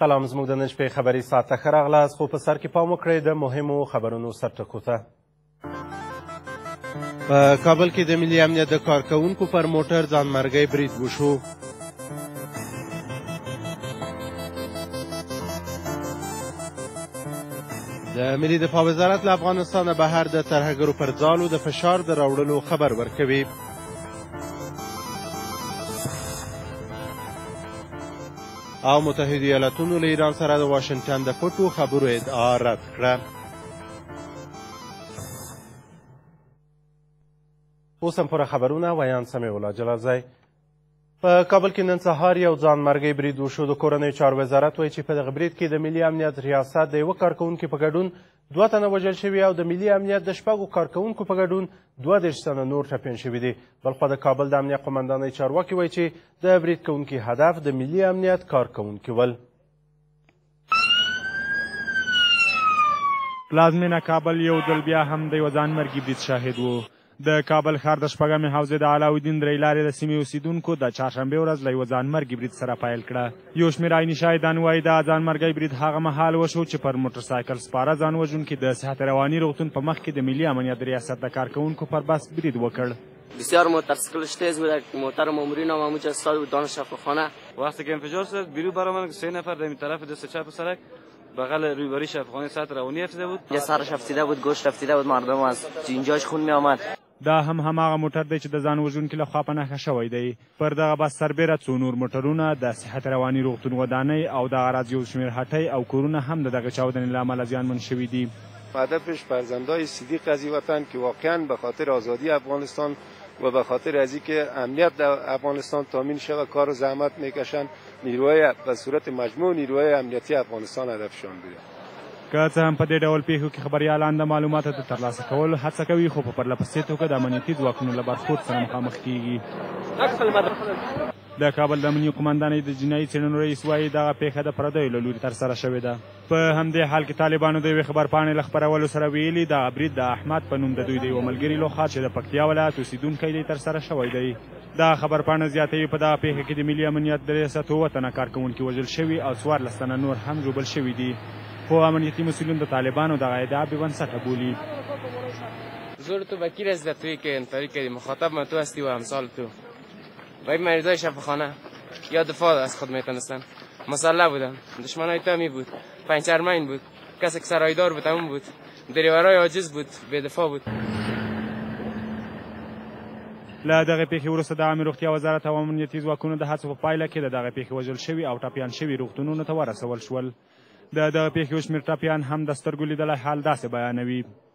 سلام زموږ د نن شپې خبري ساعت ته ښه راغلاست خو په سر کې پام وکړئ د مهمو خبرونو سرټکو ته په کابل کې د ملي امنیت د کارکوونکو پر موټر ځانمرګی برید وشو د ملي دفاع وزارت له افغانستانه بهر د ترهګرو پر ځالو د فشار د راوړلو خبر ورکوي او متحدو ایالتونو له ایران سره د واشنګټن د پټو خبرو ادعا رد کړه اوس هم پوره خبرونه ویاند سمیع الله جلالزی په کابل کې نن سهار یو ځانمرګی برید وشو. د کورنیو چارو وزارت وایي چې په دغه برید کې د ملي امنیت ریاست د یوه کارکوونکي په ګډون دوه تنه وژل شوي او د ملي امنیت د شپږو کارکوونکو په ګډون دوه دېرش تنه نور ټپیان شوي دي. بلخوا د کابل د امنیه قومندانۍ چارواکي وایي چې د برید کوونکي هدف د ملي امنیت کارکوونکي ول. پلازمېنه کابل یو ځل بیا هم د یوه ځانمرګي برید شاهد و. د کابل ښار د شپږمې حوزې د علاوالدین درې لارې د سیمې اوسېدونکو د چهارشنبې ورځ له یوه ځانمرګي برید سره پیل کړه. یو شمېر عیني شاهدان وايي، دغه ځانمرګی برید هغه مهال وشو چې پر موټرسایکل سپاره ځان وژونکي د صحت رواني روغتون په مخکې د ملي امنیت د ریاست د کارکوونکو پر بس برید وکړ. بسیار ما ترسکل شتیز بوده محترم امرین هم همونجا استاد بود دانش شفاخانه وقتی که انفجار شد بیرو برامن که سه نفر در این طرف دست چپ سرک بغل رویبری شفاخانه سطر روانی افتیده بود یه سرش افتیده بود گوشت افتیده بود مردم از اینجاش خون می آمد دا هم هماغه موټر دی چې د ځان وژونکي له خوا په نښه شوی دی. پر دغه بس سربېره څو نور موټرونه، د صحت رواني روغتون ودانۍ او دغه راز يو شمېر هټۍ او کورونه هم د دغې چاودنې له امله زيانمن شوي دي. هدفش فرزندای صدیق ازی وطن که واقعا به خاطر آزادی افغانستان و به خاطر ازی که امنیت در افغانستان تامین شود کار و زحمت میکشند نیروهای به صورت مجموع نیروهای امنیتی افغانستان هدفشان بوده. که څه هم په دې ډول پیښو کې خبریالان د معلوماتو د ترلاسه کولو هڅه کوي خو په پرله پسې توګه د امنیتي ځواکونو له برخورد سره مخامخ کیږي. د کابل د امنیو قوماندانۍ د جنایي څېړنو رئیس وايي، دغه پېښه د پردیو له لوري ترسره شوې ده. په همدې حال کې طالبانو د یوې خبرپاڼې له خپرولو سره ویلي، دغه برید د احمد په نوم د دوی د یوه ملګري لخوا چې د پکتیا ولایت اوسېدونکی دی ترسره شوی دی. دغه خبرپاڼه زیاتوي، په دغه پېښه کې د ملي امنیت درې سوه اووه تنه کارکوونکي وژل شوي او څوارلس تنه نور هم ژوبل شوي دي، خو امنیتي مسؤلین د طالبانو دغه ادعا بې بنسټه بولي. زور تو وکیل است در توی که انتاری کردی مخاطب من تو هستی و امثال تو ولی مریضای شفاخانه یا دفاع از خود میتونستند مسلح بودند دشمنای تو می بود پنچرمین بود. کسی که سرایدار بود همون بود دریورای عاجز بود بې دفاع بود له دغې پېښې وروسته د عامې روغتیا وزارت او امنیتي ځواکونو د هڅو په پایله کې د دغې پېښې وژل شوي او ټپیان شوي روغتونونو ته ورسول شول. د دغه پېښې یو شمېر ټپیان هم د سترګو لیدلی حال داسې بیانوي.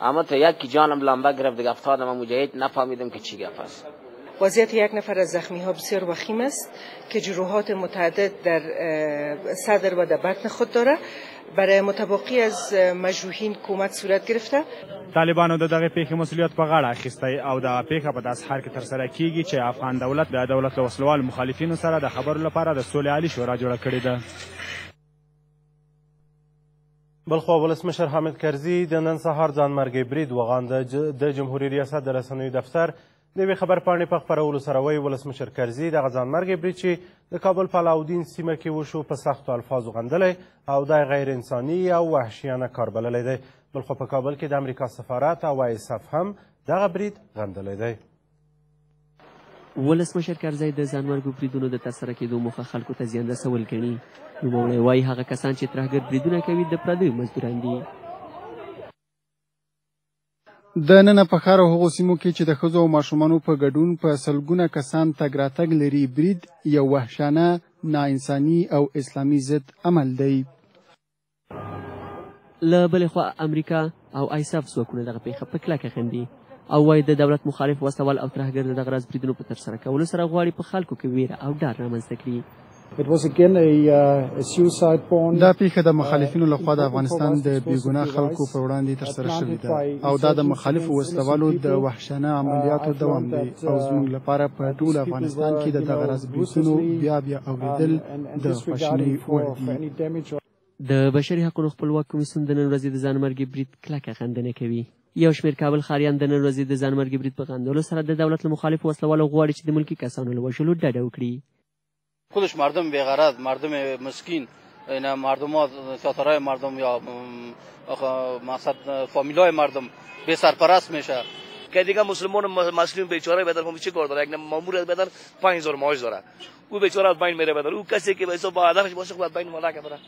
اما تا یکی جانم لامبه گرفت دیگه افتادم اما جایت نفهمیدم که چی گپ است وضعیت یک نفر از زخمی ها بسیار وخیم است که جروحات متعدد در صدر و در بطن خود داره برای متباقی از مجروحین کومت صورت گرفته طالبانو د دغه پیښې مسولیت په غاړه اخیستی او دغه پیښه په داسې حال کې ترسره کیږي چې افغان دولت د دولت له وسلوالو مخالفینو سره د خبرو لپاره د سولې عالي شورا جوړه کړې ده بلخوا ولسمشر حامد کرزي د نن سهار ځانمرګی برید وغانده. د جمهوري ریاست د رسنیو دفتر د یوې خبرپاڼې په خپرولو سره وایي، ولسمشر کرزي دغه ځانمرګی برید چې د کابل په علاوالدین سیمه کې وشو په سختو الفاظو غندلی او دا یې غیر انساني او وحشیانه کار بللی دی. بلخوا په کابل کې د امریکا سفارت او ایسف هم دغه برید غندلی دی. ولسمشر کرزی د ځانمرګو بریدونو د ترسره کېدو موخه خلکو ته زیان رسول ګڼي. نوموړی وایي هغه کسان چې ترهګر بریدونه کوي د پردیو مزدوران دي. د ننه په ښار او هغو سیمو کې چې د ښځو او ماشومانو په ګډون په سلګونه کسان تګ راتګ لري برید یو وحشانه، ناانساني او اسلامي ضد عمل دی. له بلې خوا امریکا او ایساف ځواکونه دغه پیښه په کلکه غندي او وایي د دولت مخالف وسوال او ترهګر د دغه راز بریدونو په ترسره کولو سره غواړي په خلکو کې ویره او ډار رامنځته کړي It was again a, uh, a suicide porn. دا پیښه د مخالفینو لخوا د افغانستان د بیګناه خلکو پر وړاندې تر سره شوې ده او دا د مخالفو وسلوالو د وحشانه عملیاتو دوام دی او زموږ لپاره په ټول افغانستان کې د دغه راز بریدونو بیا بیا اوریدل د خواشینۍ وړ دي. د بشري حقونو خپلواک کمیسیون د نن ورځې د ځانمرګي برید کلکه غندنه کوي. یو شمېر کابل ښاریان د نن ورځې د ځانمرګي برید په غندلو سره د دولت له مخالفو وسلهوالو غواړي چې د ملکي کسانو له وژلو ډډه وکړي. کلش مردم بې غرض مردم مسکین اینا مردما چاترای مردم یا مقصد فامیلای مردم بې سرپرست میشه که دیگه مسلمان مسلم بیچاره بدر هم چی کار داره یک مامور بدر 5000 معاش داره او بیچاره از بین میره بدر او کسی که به حساب با هدفش باشه خود از بین مالا کبره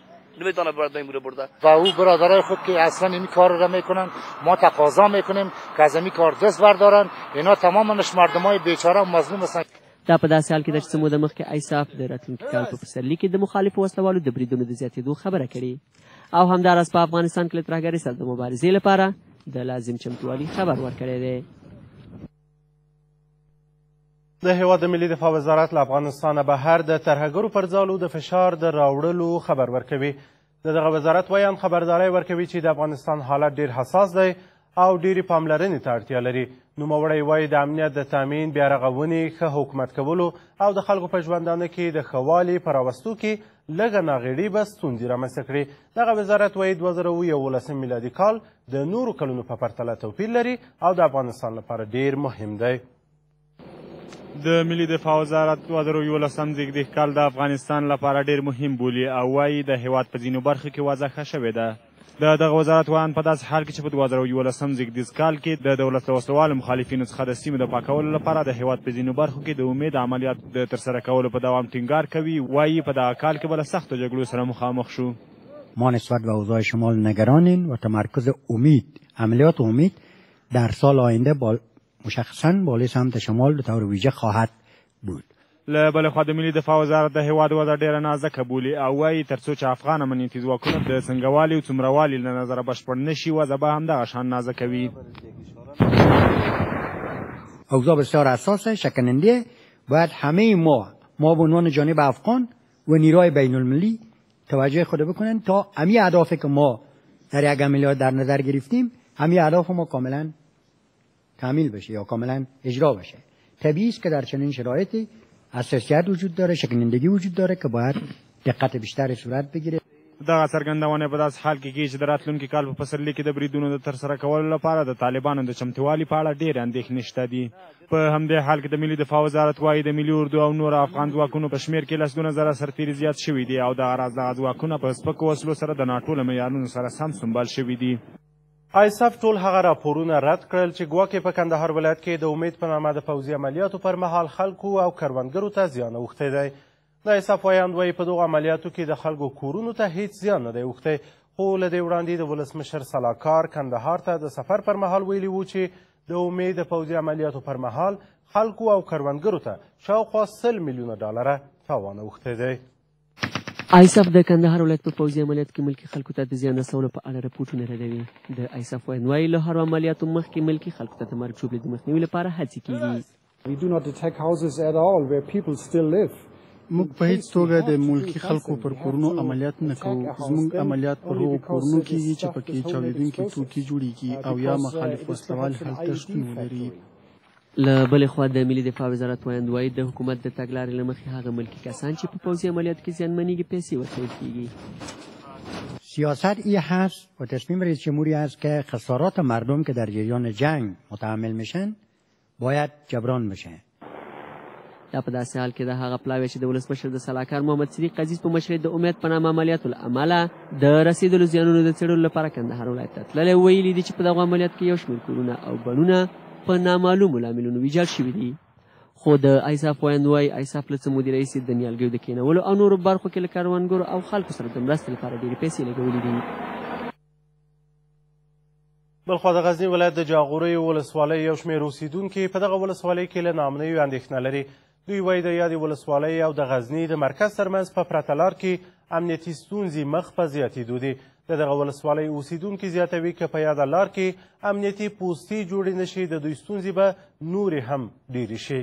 نمیتونه برد بین بوده برده و او برادرای خود که اصلا این کار را میکنن ما تقاضا میکنیم که از این کار دست بردارن اینا تمامش مردمای بیچاره و مظلوم هستن دا په داسې حال کې ده چې څه موده مخکې ایساف د راتلونکي کال په پسرلي کې د مخالفو وسلوالو د بریدونو د زیاتېدو خبره کړې او همداراز په افغانستان کې له ترهګرۍ سره د مبارزې لپاره د لازم چمتووالي خبر ورکړی دی د هېواد د ملي دفاع وزارت له افغانستانه بهر د ترهګرو پر ځالو د فشار د راوړلو خبر ورکوي. د دغه وزارت ویاند خبرداری ورکوي چې د افغانستان حالت ډېر حساس دی او ډېرې پاملرنې ته اړتیا لري. نوموړی وایي د امنیت د تامین، بیارغونې، ښه حکومت کولو او د خلکو په ژوندانه کې د ښه والي په راوستو کې لږه ناغېړي به ستونزې رامنځته کړي. دغه وزارت وایي دوه زره او یوولس میلادي کال د نورو کلونو په پرتله توپیر لري او د افغانستان لپاره ډېر مهم دی. د ملي دفاع وزارت 2011 زیږدیښ کال د افغانستان لپاره ډیر مهم بولي او وایي د هیواد په ځینو برخو کې وضع ښه شوې ده. د دغه وزارت ویاند په داسې حال کې چې په 2011 زیږدیز کال کې د دولت له وسلوالو مخالفینو څخه د سیمو د پاکولو لپاره د هیواد په ځینو برخو کې د امید عملیات د ترسره کولو په دوام ټینګار کوي، وایي په دغه کال کې به له سختو جګړو سره مخامخ شو. ما نسبت به اوضاع شمال نگرانین و تمرکز امید عملیات و امید در سال آینده با مشخصا بولې سام ته شمال د طور ویژه خواهد بود. له بلې خوا د ملي دفاع وزارت د هېواد وضع ډېره نازکه بولي او وايي، تر څو چې افغان امنیتي ځواکونه د څنګهوالي او څومروالي له نظره بشپړ نه شي، وضع به همدغه شان نازکه وي. اوضاع بسیار حساس است، شکننده است، باید همه ما، ما به عنوان جانب افغان و نیروهای بین المللی توجه خود بکنند تا همه اهدافی که ما در یک عملیات در نظر گرفتیم، همه اهداف ما کاملا. تعمیل بشه یا کاملا اجرا بشه طبیعی است که در چنین شرایطی حساسیت وجود داره شکنندگی وجود داره که باید دقت بیشتر صورت بگیره دغه څرګندونه په داسې حال کې کیږي چې د راتلونکي کال په پسرلي کې د بریدونو د ترسره کولو لپاره د طالبانو د چمتووالي په اړه ډېرې اندېښنې شته دي. په همدې حال کې د ملي دفاع وزارت وایي، د ملي اردو او نورو افغان ځواکونو په شمېر کې لسګونه زره سرتېري زیات شوي دي او دغه راز دغه ځواکونه په سپکو وسلو سره د ناټو له معیارونو سره سم سمبال شوي دي. آیس اف ټول هغه راپورونه رد کړل چې ګواکې په کندهار ولایت کې د امید په نامه د پوځي عملیاتو پر مهال خلکو او کروندګرو ته زیان اوښتی دی. د آیس اف ویاند وایي په دغو عملیاتو کې د خلکو کورونو ته هیڅ زیان نه دی اوښتی خو له دې وړاندې د ولسمشر سلاکار کندهار ته د سفر پر مهال ویلي وو چې د امید د پوځي عملیاتو پر مهال خلکو او کروندګرو ته شاوخوا سل میلیونه ډالره تاوان اوښتی دی. آیساف د کندهار ولایت په پوځي عملیاتو کې ملکي خلکو ته د زیان رسولو په اړه رپوټونه ردوي. د آیساف ویاند وايي، له هرو عملیاتو مخکې ملکي خلکو ته د مرګ ژوبلې د مخنیوي لپاره هڅې کېږي. موږ په هېڅ توګه د ملکي خلکو پر کورونو عملیات نه کوو. زموږ عملیات پر هغو کورونو کېږي چې پکې چاودېدونکي توکي جوړېږي او یا مخالف وسلهوال هلته شتون ولري. له بلې خوا د ملي دفاع وزارت ویاند وايي، د حکومت د تګلارې له مخې هغه ملکي کسان چې په پوځي عملیاتو کې زیانمنېږي پیسې ورکول کېږي. سیاست ای هست و تصمیم رئیس جمهوری هست که خسارات مردم که در جریان جنگ متحمل میشن باید جبران بشه. دا په داسې حال کې ده هغه پلاوی چې د ولسمشر د سلاکار محمد صدیق عزیز په مشرۍ د امید په نامه عملیاتو له امله د رسېدلو زیانونو د څېړلو لپاره کندهار ولایت ته تللی ویلي دي چې په دغو عملیاتو کې یو شمېر کورونه او بڼونه په نامعلومو لاملونو ویجاړ شوي دي. خو د آیساف ویاند وايي، آیساف له څه مودې راهیسې د نیالګیو د کېنولو او نورو برخو کې له کروندګرو او خلکو سره د مرستې لپاره ډېرې پیسې لګولې دي. بلخوا د غزني ولایت د جاغوریو ولسوالۍ یو شمېر اوسېدونکي په دغه ولسوالۍ کې له ناامنیو اندېښنه لري. دوی وایي د یادې ولسوالۍ او د غزني د مرکز ترمنځ په پرته لار کې امنیتي ستونزې مخ په زیاتېدو دي. د دغه ولسوالۍ اوسېدونکي زیاتوي که په یاده لار کې امنیتي پوستې جوړې نه شي د دوی ستونزې به نورې هم ډېرې شي.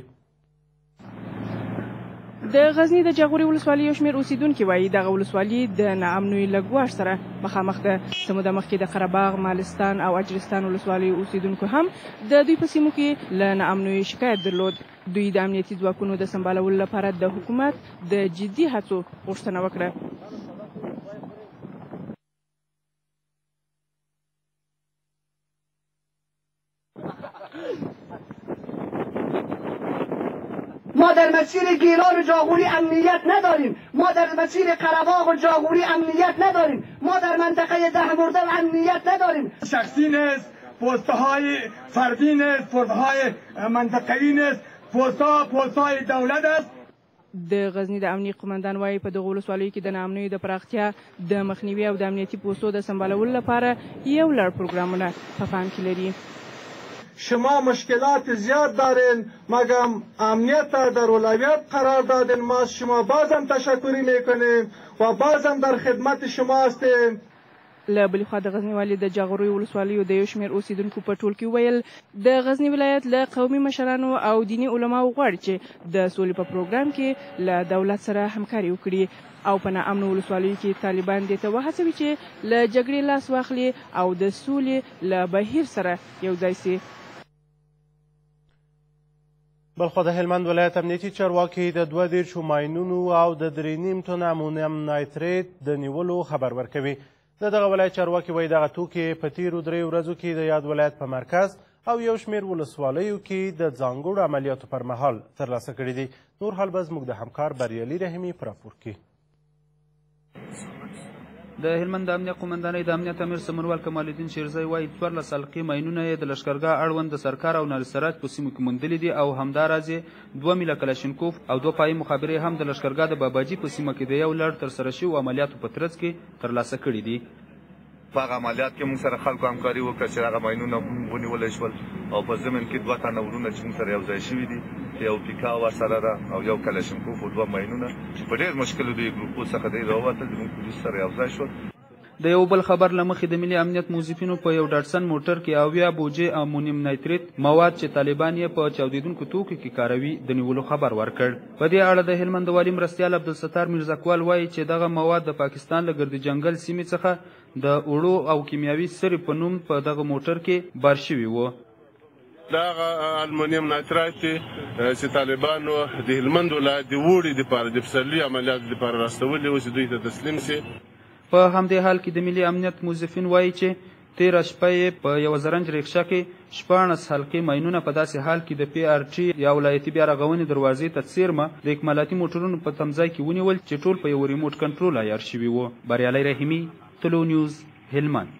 د غزني د جاغوري ولسوالۍ یو شمېر اوسېدونکي وایي، دغه ولسوالي د ناامنیو له ګواښ سره مخامخ ده. څه موده مخکې د قره باغ، مالستان او اجرستان ولسوالیو اوسېدونکو هم د دوی په سیمو کې له ناامنیو شکایت درلود. دوی د امنیتي ځواکونو د سمبالولو لپاره د حکومت د جدي هڅو غوښتنه وکړه. مسیر گیلان و جاغوری امنیت نداریم ما در مسیر قرباغ و جاغوری امنیت نداریم ما در منطقه ده مردل امنیت نداریم شخصی نیست پوسته های فردی نیست پوسته های منطقه‌ای نیست پوستا پوستای دولت است د غزني د امنیې قومندان وايي، په دغو ولسوالیو کې د ناامنیو د پراختیا د مخنیوي او د امنیتي پوستو د سمبالولو لپاره یو لړ پروګرامونه په پام کې لري. شما مشکلات زیاد دارین مگم امنیت ته در اولویت قرار دادین مااز شما بعضا تشکری میکنیم و بعضا در خدمت شما هستیم. له بلې خوا د غزني والي د جاغوریو ولسوالیو د یو شمېر اوسېدونکو په ټول کې وویل، د غزني ولایت له قومي مشرانو او دیني علماوو غواړي چې د سولې په پروګرام کې له دولت سره همکاري وکړي او په ناامنو ولسوالیو کې طالبان دې ته وهڅوي چې له جګړې لاس واخلي او د سولې له بهیر سره یو ځای شي. بلخوا د هلمند ولایت امنیتي چارواکي د دوه دېرشو ماینونو او د درې نیم ټن امونیم نایتریت د نیولو خبر ورکوي. د دغه ولایت چارواکي وایي دغه توکي په تېرو درې ورځو کې د یاد ولایت په مرکز او یو شمېر ولسوالیو کې د ځانګړو عملیاتو پر مهال ترلاسه کړي دي. نور حال به زموږ د همکار بریالي رحیمي په راپور کې. د هلمند د امنیه قومندانۍ د امنیت امیر سمونوال کمال الدین شیرزی وایي څوارلس حلقې ماینونه یې د لښکرګاه اړوند د سرکار او ناري سراج په سیمو کې موندلي دي او همداراز یې دوه میله کلاشینکوف او دوه پایې مخابرې هم د لښکرګاه د باباجي په سیمه کې د یو لړ ترسره شویو عملیاتو په ترڅ کې ترلاسه کړي دي. په هغه عملیات کې موږ سره خلکو همکاري وکړه چې هغه ماینونه ونیول شول او په ضمن کې دوه تنه وروڼه چې موږ سره یو ځای شوي دي چې یو پیکا ورسره ده او یو کلاشینکوف او دوه ماینونه چې په ډېر مشکل دوی ګروپو څخه دی راووتل د موږ پولیس سره یو ځای شول. د یو بل خبر له مخې د ملي امنیت موظفینو په یو ډاټسن موټر کې اویا بوجې امونیم نایتریت مواد چې طالبان یې په چاودېدونکو توکو کې کاروي د نیولو خبر ورکړ. په دې اړه د هلمند د والي مرستیال عبدالستار میرزکوال وايي چې دغه مواد د پاکستان له ګردي جنګل سیمې څخه د اوړو او کیمیاوي سرې په نوم په دغه موټر کې بار شوي وو. دا هغه المونیم نایترایت دی چې طالبانو د هلمند ولایت د اوړي لپاره د پسرلي عملیاتو لپاره راستولي وو چې دوی ته تسلیم شي. په همدې حال کې د ملي امنیت موظفین وايي چې تېره شپه یې په یوه زرنج رېکشه کې شپاړس حلقې ماینونه په داسې حال کې د پي ار ټي یا ولایتي بیا رغونې دروازې ته څېرمه د اکمالاتي موټرونو په تمځای کې ونیول چې ټول په یوه ریموټ کنټرول عیار شوي وو. بریالی رحیمي، طلوع نیوز، هلمند.